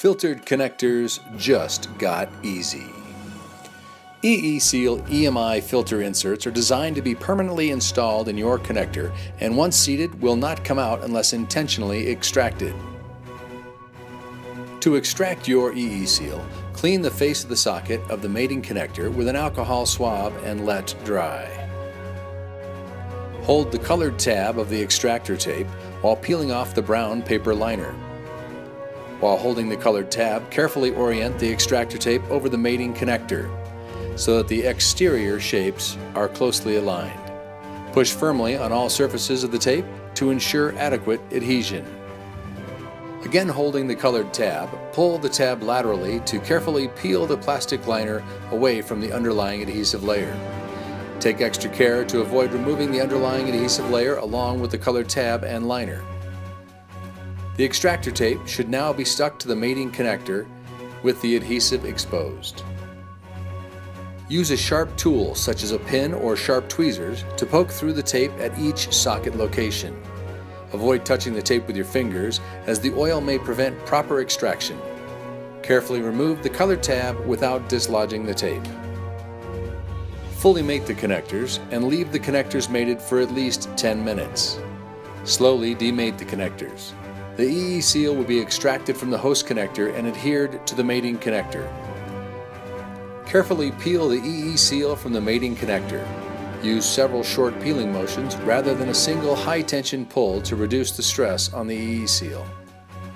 Filtered connectors just got easy. EESeal EMI filter inserts are designed to be permanently installed in your connector and once seated will not come out unless intentionally extracted. To extract your EESeal, clean the face of the socket of the mating connector with an alcohol swab and let dry. Hold the colored tab of the extractor tape while peeling off the brown paper liner. While holding the colored tab, carefully orient the extractor tape over the mating connector so that the exterior shapes are closely aligned. Push firmly on all surfaces of the tape to ensure adequate adhesion. Again holding the colored tab, pull the tab laterally to carefully peel the plastic liner away from the underlying adhesive layer. Take extra care to avoid removing the underlying adhesive layer along with the colored tab and liner. The extractor tape should now be stuck to the mating connector with the adhesive exposed. Use a sharp tool such as a pin or sharp tweezers to poke through the tape at each socket location. Avoid touching the tape with your fingers as the oil may prevent proper extraction. Carefully remove the color tab without dislodging the tape. Fully mate the connectors and leave the connectors mated for at least 10 minutes. Slowly demate the connectors. The EESeal will be extracted from the host connector and adhered to the mating connector. Carefully peel the EESeal from the mating connector. Use several short peeling motions rather than a single high tension pull to reduce the stress on the EESeal.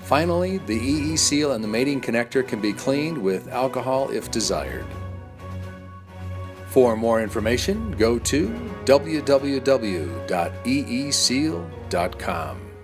Finally, the EESeal and the mating connector can be cleaned with alcohol if desired. For more information, go to www.eeseal.com.